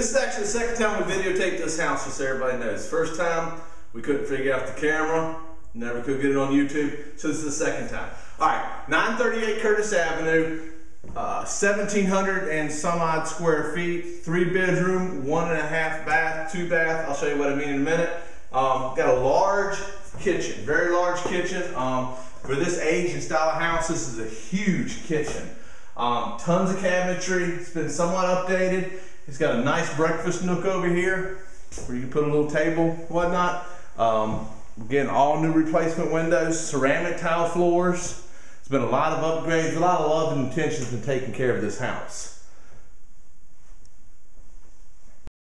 This is actually the second time we videotaped this house, just so everybody knows. First time, we couldn't figure out the camera. Never could get it on YouTube. So this is the second time. All right, 938 Curtis Avenue, uh, 1,700 and some odd square feet, three bedroom, one and a half bath, two bath. I'll show you what I mean in a minute. Um, got a large kitchen, very large kitchen. Um, for this age and style of house, this is a huge kitchen. Um, tons of cabinetry. It's been somewhat updated. It's got a nice breakfast nook over here where you can put a little table, whatnot. Um, again, all new replacement windows, ceramic tile floors. It's been a lot of upgrades, a lot of love and attention been taken care of this house.